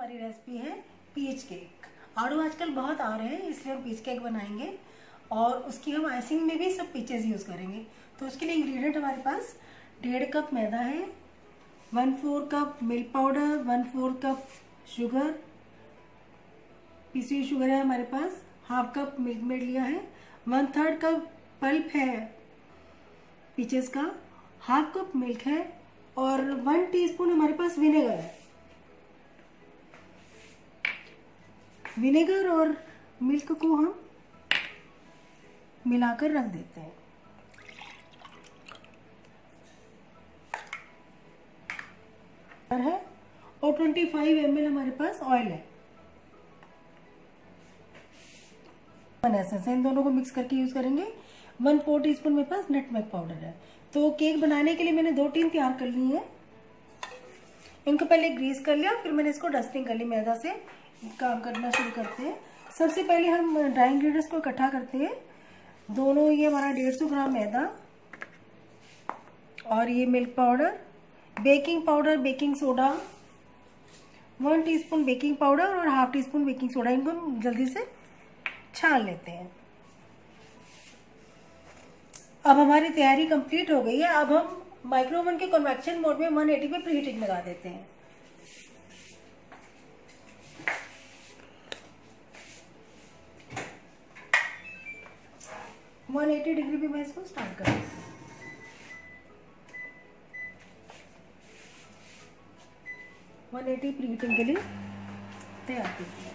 हमारी रेसिपी है peach cake आड़ू आजकल बहुत आ रहे हैं, इसलिए हम पीच केक बनाएँगे और उसकी हम आइसिंग में भी सब पीचेस यूज़ करेंगे। तो उसके लिए इंग्रेडिएंट हमारे पास डेढ़ कप मैदा है one four cup milk powder one four cup sugar PC sugar है हमारे पास हाफ़ कप मिल्क मेड लिया है वन थर्ड कप पल्प है पीचेस का हाफ़ कप मिल्क है और वन टीस्पून हमारे पास विनेगर है। विनेगर और मिल्क को हम मिलाकर रख देते हैं। है, और 25 फाइव हमारे पास ऑयल है। इन दोनों को मिक्स करके यूज़ करेंगे। वन फोर टी स्पून मेरे पास नटमेग पाउडर है। तो केक बनाने के लिए मैंने दो टीन तैयार कर ली है। इनको पहले ग्रीस कर लिया, फिर मैंने इसको डस्टिंग कर ली मैदा से। काम करना शुरू करते हैं। सबसे पहले हम ड्राई इंग्रीडियंट्स को इकट्ठा करते हैं। दोनों, ये हमारा डेढ़ सौ ग्राम मैदा और ये milk powder baking powder baking soda one teaspoon baking powder और half teaspoon baking soda इनको जल्दी से छान लेते हैं। अब हमारी तैयारी कंप्लीट हो गई है। अब हम माइक्रोवन के कन्वेक्शन मोड में 180 पे प्री हीटिंग लगा देते हैं। वन एटी डिग्री पे मैं इसको स्टार्ट कर वन एटी प्री हीटिंग के लिए तैयार कीजिए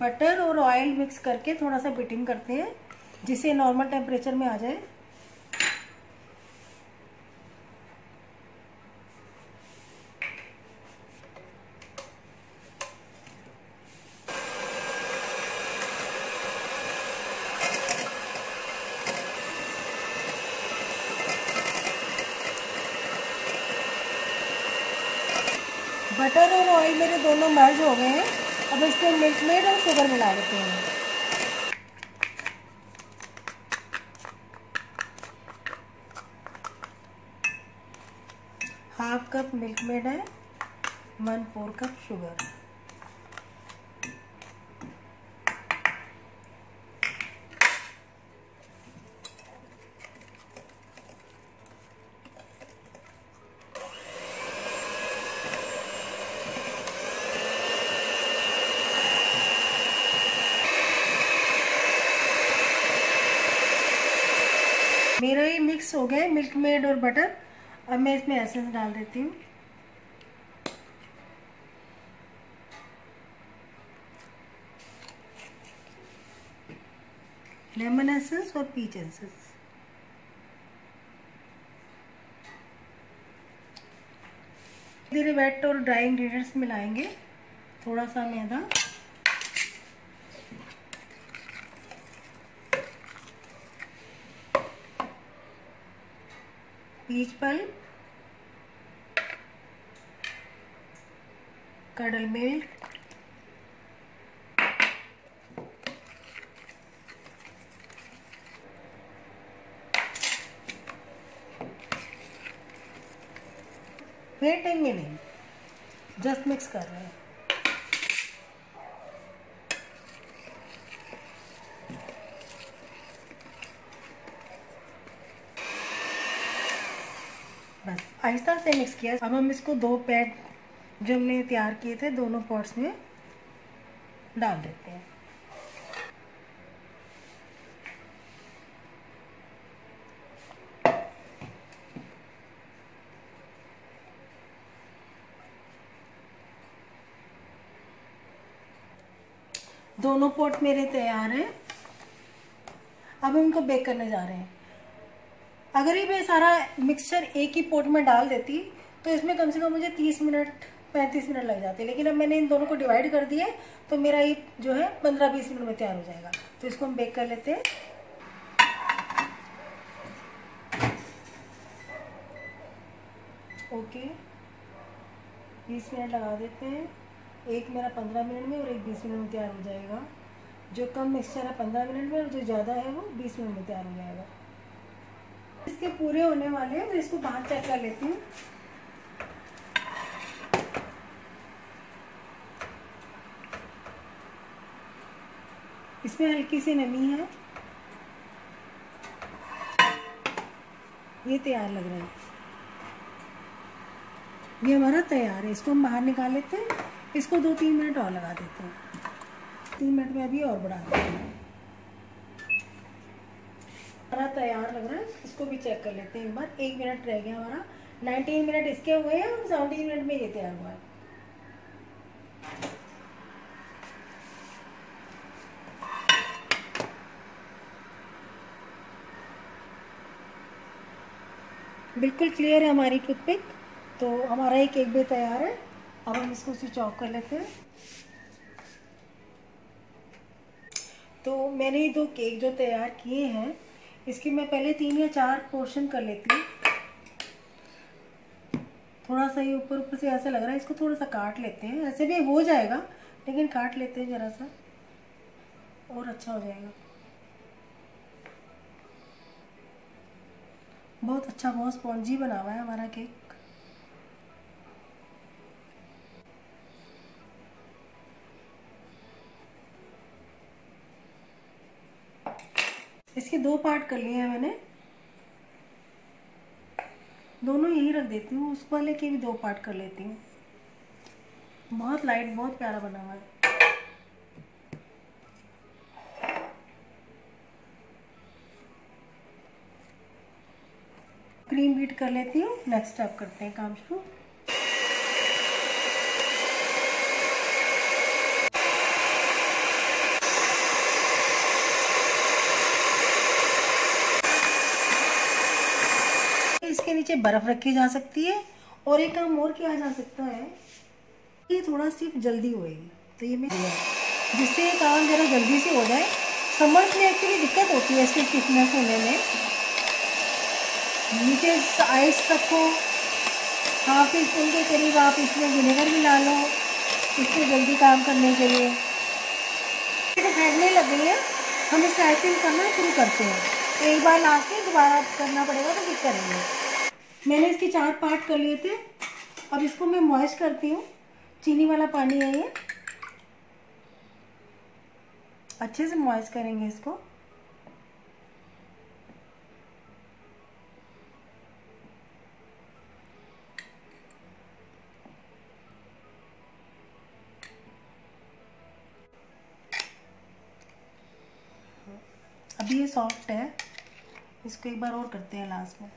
बटर और ऑयल मिक्स करके थोड़ा सा बीटिंग करते हैं जिसे नॉर्मल टेम्परेचर में आ जाए। बटर और ऑयल मेरे दोनों मर्ज हो गए हैं। अब इसमें मिल्क मेड और शुगर मिला देते हैं। हाफ़ कप मिल्क मेड है। वन फोर कप शुगर मेरा ये हो गए मिल्क मेड और बटर। अब मैं इसमें एसेंस डाल देती हूँ। लेमन एसेंस और पीच एसेंस। धीरे वेट और ड्राई इंग्रेडिएंट्स मिलाएँगे। थोड़ा सा मैदा। पीच पल्प कडल मिल्क फेंटेंगे नहीं जस्ट मिक्स कर रहे हैं। बस आहिस्ता से मिक्स किया अब हम इसको दो पैड जो हमने तैयार किए थे, दोनों पॉट्स में डाल देते हैं। दोनों पॉट मेरे तैयार हैं। अब हम इनको बेक करने जा रहे हैं। अगर ये मैं सारा मिक्सचर एक ही पोट में डाल देती तो इसमें कम से कम मुझे 30 मिनट 35 मिनट लग जाते। लेकिन अब मैंने इन दोनों को डिवाइड कर दिया तो मेरा ये जो है 15-20 मिनट में तैयार हो जाएगा। तो इसको हम बेक कर लेते हैं। ओके। 20 मिनट लगा देते हैं। एक मेरा 15 मिनट में और एक 20 मिनट में तैयार हो जाएगा। जो कम मिक्सचर है 15 मिनट में और जो ज़्यादा है वो 20 मिनट में तैयार हो जाएगा। इसके पूरे होने वाले हैं। मैं इसको बाहर चेक कर लेती हूँ। इसमें हल्की सी नमी है। ये तैयार लग रहा है। ये हमारा तैयार है। इसको हम बाहर निकाल लेते हैं। इसको दो तीन मिनट और लगा देते हैं। तीन मिनट में अभी और बढ़ा देते हैं। हमारा तैयार लग रहा है, इसको भी चेक कर लेते हैं एक बार। एक मिनट रह गया हमारा। नाइनटीन मिनट इसके हुए हैं और सेवनटीन मिनट में ये तैयार हुआ है। बिल्कुल क्लियर है हमारी टूथपिक तो हमारा एक केक भी तैयार है। अब हम इसको स्विच ऑफ़ कर लेते हैं। तो मैंने ये दो केक जो तैयार किए हैं इसकी मैं पहले तीन या चार पोर्शन कर लेती हूँ। थोड़ा सा ये ऊपर ऊपर से ऐसा लग रहा है, इसको थोड़ा सा काट लेते हैं। ऐसे भी हो जाएगा, लेकिन काट लेते हैं ज़रा सा, और अच्छा हो जाएगा। बहुत अच्छा बहुत स्पॉन्जी बना हुआ है हमारा केक इसके दो पार्ट कर लिए हैं मैंने। दोनों यही रख देती हूँ, उस वाले के भी दो पार्ट कर लेती हूँ। बहुत लाइट बहुत प्यारा बना हुआ है। क्रीम बीट कर लेती हूँ। नेक्स्ट स्टेप करते हैं काम शुरू इसके नीचे बर्फ़ रखी जा सकती है और एक काम और किया जा सकता है। ये थोड़ा सिर्फ़ जल्दी होएगी। तो ये मैं जिससे ये काम ज़रा जल्दी से हो जाए। समर्स में एक्चुअली दिक्कत होती है इसके थिकनेस होने में। नीचे आइस रखो। हाफ़ स्पून के करीब आप इसमें विनेगर मिला लो। इससे जल्दी काम करने के लिए। फैलने लग गई है, हम इसे आइसिंग करना शुरू करते हैं। एक बार लास्ट में दोबारा करना पड़ेगा तो फिर करेंगे। मैंने इसके चार पार्ट कर लिए थे। अब इसको मैं मॉइस्ट करती हूँ। चीनी वाला पानी है ये। अच्छे से मॉइस्ट करेंगे इसको। अभी ये सॉफ्ट है। इसको एक बार और करते हैं लास्ट में।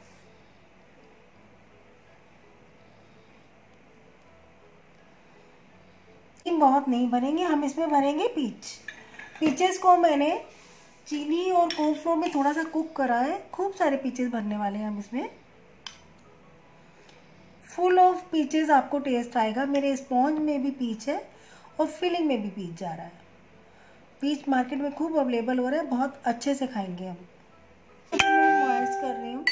बहुत नहीं, भरेंगे हम इसमें भरेंगे पीच पीचेस को मैंने चीनी और कोफ्लो में थोड़ा सा कुक करा है. खूब सारे पीचेस भरने वाले हैं हम इसमें. फुल ऑफ़ पीचेस आपको टेस्ट आएगा. मेरे स्पॉन्ज में भी पीच है और फिलिंग में भी पीच जा रहा है. पीच मार्केट में खूब अवेलेबल हो रहा है. बहुत अच्छे से खाएँगे हम. बॉयल्स कर रही हूँ.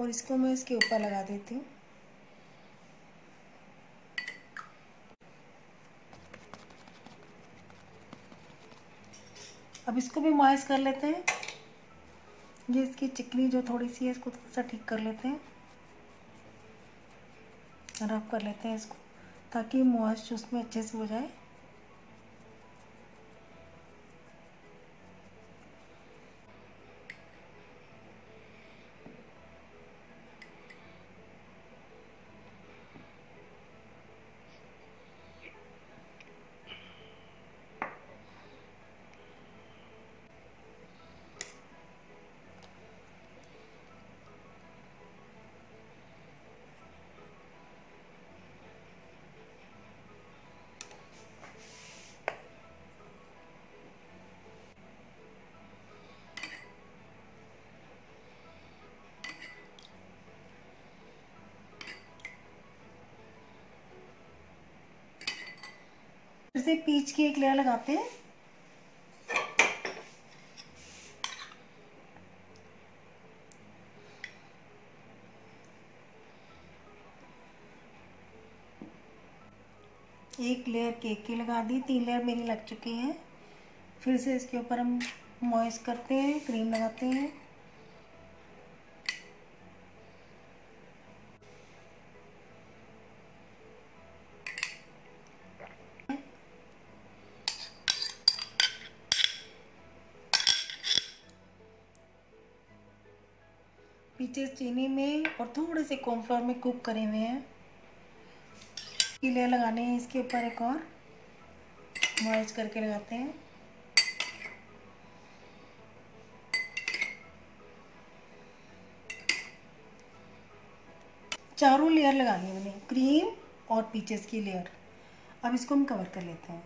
और इसको मैं इसके ऊपर लगा देती हूँ. अब इसको भी मॉइस कर लेते हैं। ये इसकी चिकनी जो थोड़ी सी है, इसको थोड़ा सा ठीक कर लेते हैं। रब कर लेते हैं इसको, ताकि मॉइस्ट उसमें अच्छे से हो जाए। से पीच की एक लेयर लगाते हैं। एक लेयर केक की लगा दी, तीन लेयर मेरी लग चुकी हैं। फिर से इसके ऊपर हम मॉइस करते हैं क्रीम लगाते हैं। पीचेस चीनी में और थोड़े से कॉर्नफ्लोर में कुक करे हुए हैं। लेयर लगाने हैं इसके ऊपर एक और। मर्ज करके लगाते हैं। चारों लेयर लगानी है मैंने क्रीम और पीचेस की लेयर अब इसको हम कवर कर लेते हैं।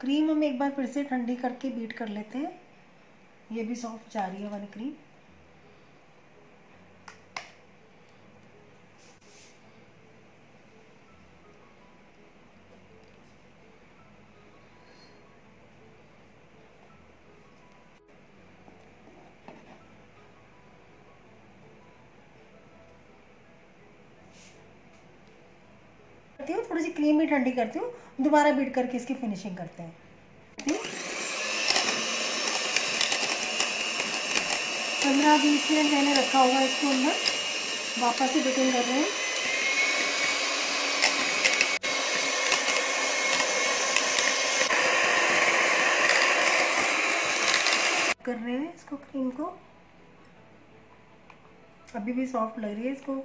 क्रीम हम एक बार फिर से ठंडी करके बीट कर लेते हैं। ये भी सॉफ्ट जा रही है हमारी क्रीम थोड़ी सी क्रीम भी ठंडी करती हूँ, दोबारा बीट करके इसकी फिनिशिंग करते हैं। पंद्रह बीस मिनट मैंने रखा होगा इसको अंदर। वापस से बीटिंग कर रहे हैं। कर रहे हैं इसको क्रीम को। अभी भी सॉफ्ट लग रही है इसको।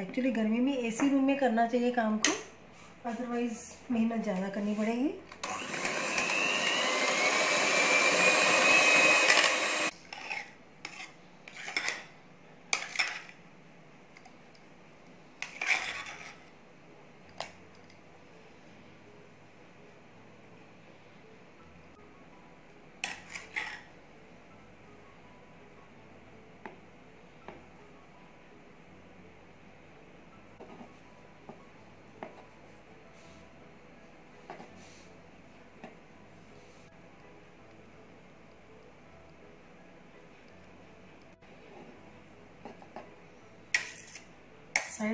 एक्चुअली गर्मी में एसी रूम में करना चाहिए काम को। अदरवाइज़ मेहनत ज़्यादा करनी पड़ेगी।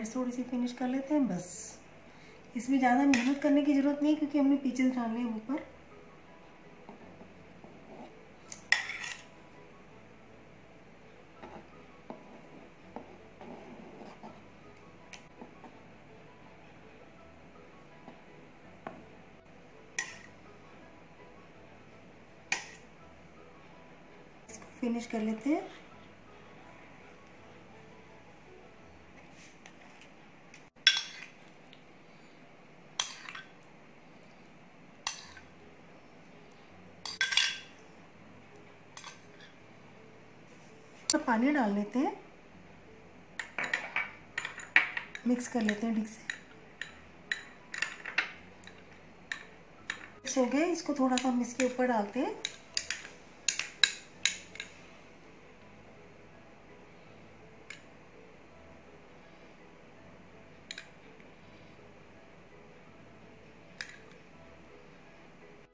साइड थोड़ी सी फिनिश कर लेते हैं, बस। इसमें ज़्यादा मेहनत करने की ज़रूरत नहीं, क्योंकि हमने पीचेस डालने हैं ऊपर। फिनिश कर लेते हैं। पानी डाल लेते हैं। मिक्स कर लेते हैं ठीक से। मिक्स हो गया इसको थोड़ा सा हम इसके ऊपर डालते हैं।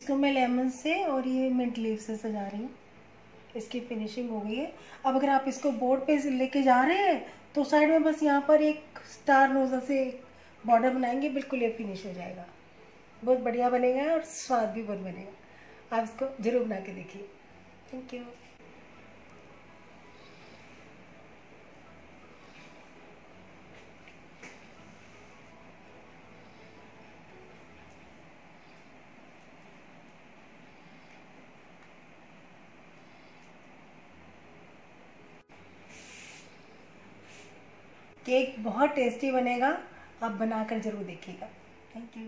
इसको मैं लेमन से और ये मिंट लीव से सजा रही हूँ। इसकी फिनिशिंग हो गई है। अब अगर आप इसको बोर्ड पे लेके जा रहे हैं तो साइड में बस यहाँ पर एक स्टार नोज़ा से बॉर्डर बनाएँगे, बिल्कुल ये फिनिश हो जाएगा। बहुत बढ़िया बनेगा और स्वाद भी बहुत बनेगा। आप इसको ज़रूर बना के देखिए। थैंक यू केक बहुत टेस्टी बनेगा आप बनाकर ज़रूर देखिएगा। Thank you